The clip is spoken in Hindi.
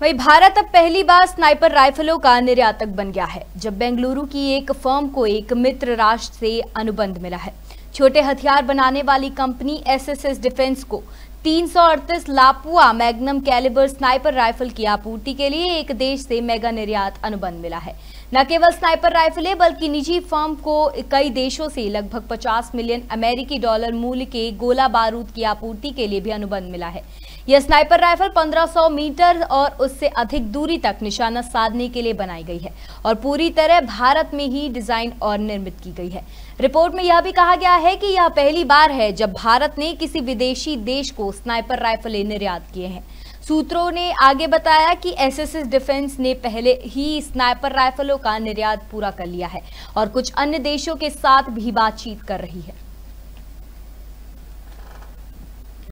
वही भारत अब पहली बार स्नाइपर राइफलों का निर्यातक बन गया है, जब बेंगलुरु की एक फर्म को एक मित्र राष्ट्र से अनुबंध मिला है। छोटे हथियार बनाने वाली कंपनी एसएसएस डिफेंस को 338 Lapua Magnum calibre sniper rifle की आपूर्ति के लिए एक देश से मेगा निर्यात अनुबंध मिला है। न केवल स्नाइपर राइफलें बल्कि निजी फर्म को कई देशों से लगभग 50 मिलियन अमेरिकी डॉलर मूल्य के गोला बारूद की आपूर्ति के लिए भी अनुबंध मिला है। यह स्नाइपर राइफल 1500 मीटर और उससे अधिक दूरी तक निशाना साधने के लिए बनाई गई है और पूरी तरह भारत में ही डिज़ाइन और निर्मित की गई है। रिपोर्ट में यह भी कहा गया है कि यह पहली बार है जब भारत ने किसी विदेशी देश को स्नाइपर राइफलें निर्यात किए हैं। सूत्रों ने आगे बताया कि एसएसएस डिफेंस ने पहले ही स्नाइपर राइफलों का निर्यात पूरा कर लिया है और कुछ अन्य देशों के साथ भी बातचीत कर रही है।